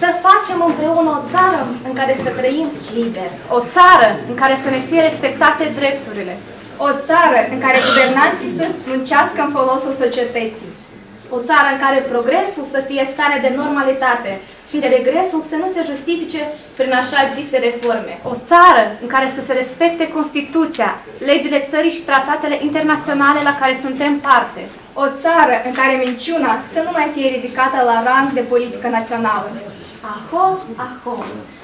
Să facem împreună o țară în care să trăim liber. O țară în care să ne fie respectate drepturile. O țară în care guvernanții să muncească în folosul societății. O țară în care progresul să fie stare de normalitate și unde regresul să nu se justifice prin așa zise reforme. O țară în care să se respecte Constituția, legile țării și tratatele internaționale la care suntem parte. O țară în care minciuna să nu mai fie ridicată la rang de politică națională. Ahon, ahon.